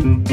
Mm-hmm.